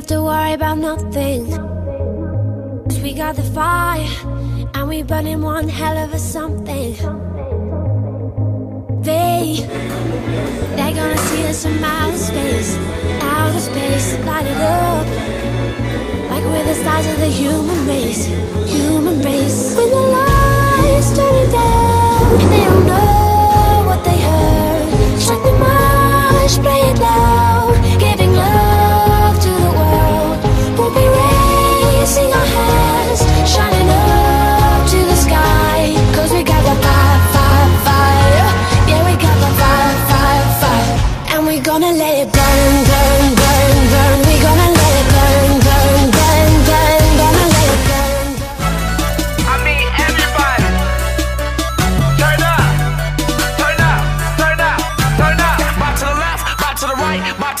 have to worry about nothing. 'Cause we got the fire, and we burning one hell of a something. They, they're gonna see us from outer space, outer space, light it up. Like we're the stars of the human race, human race. When the lights turn down, they don't know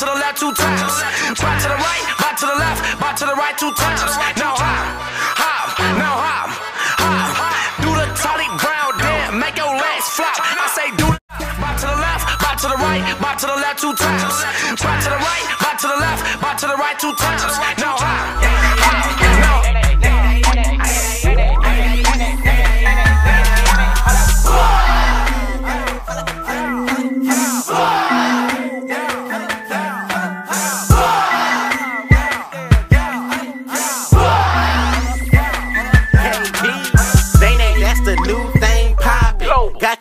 to the left two times. Back to the right, back to the left, back to the right two times. Now hop, hop, now hop, hop. Do the Charlie Brown dance, make your legs flop. I say do. the- Back to the left, back to the right, back to the left two times. Back to the right, back to the left, back to the right two times. Now hop, hop, now.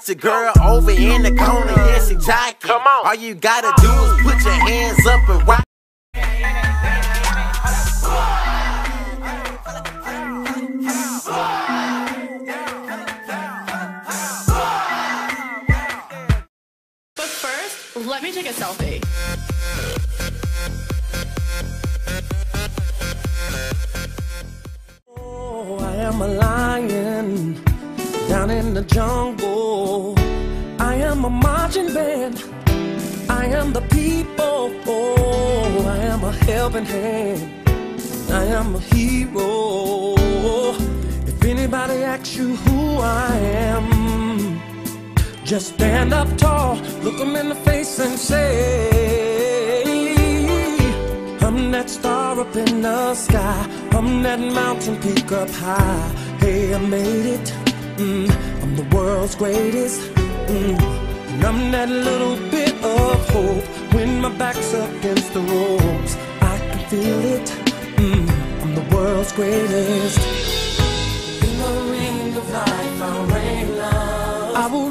Your girl over in the corner, yeah, she jockin'. Come on. All you gotta do is put your hands up and rock. But first, let me take a selfie. In the jungle. I am a marching band. I am the people. Oh, I am a helping hand. I am a hero. If anybody asks you who I am, just stand up tall, look them in the face and say, I'm that star up in the sky. I'm that mountain peak up high. Hey, I made it. Mm, the world's greatest. Mm, and I'm that little bit of hope when my back's against the ropes. I can feel it. Mm, I'm the world's greatest. In the ring of life, I'll reign love. I will